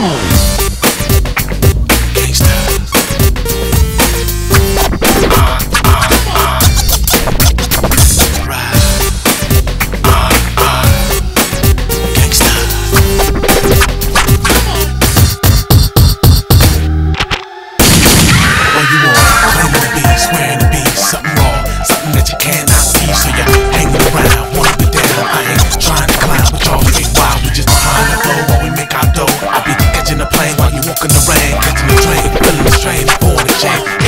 Oh. train born the chain.